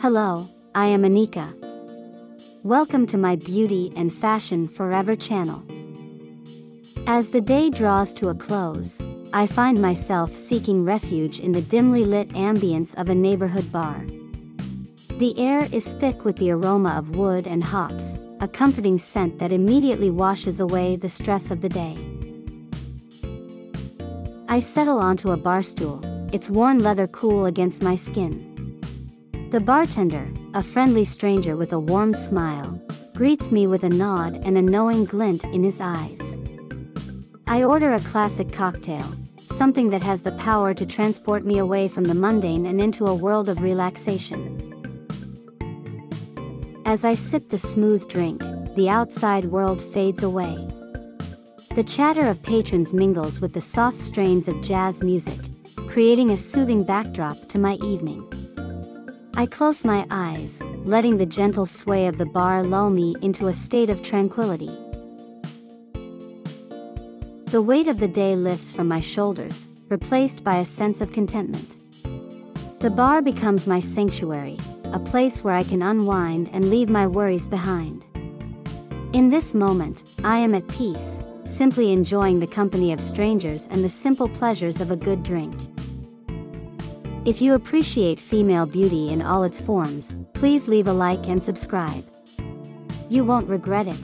Hello, I am Anika. Welcome to my Beauty and Fashion Forever channel. As the day draws to a close, I find myself seeking refuge in the dimly lit ambience of a neighborhood bar. The air is thick with the aroma of wood and hops, a comforting scent that immediately washes away the stress of the day. I settle onto a bar stool, its worn leather cool against my skin. The bartender, a friendly stranger with a warm smile, greets me with a nod and a knowing glint in his eyes. I order a classic cocktail, something that has the power to transport me away from the mundane and into a world of relaxation. As I sip the smooth drink, the outside world fades away. The chatter of patrons mingles with the soft strains of jazz music, creating a soothing backdrop to my evening. I close my eyes, letting the gentle sway of the bar lull me into a state of tranquility. The weight of the day lifts from my shoulders, replaced by a sense of contentment. The bar becomes my sanctuary, a place where I can unwind and leave my worries behind. In this moment, I am at peace, simply enjoying the company of strangers and the simple pleasures of a good drink. If you appreciate female beauty in all its forms, please leave a like and subscribe. You won't regret it.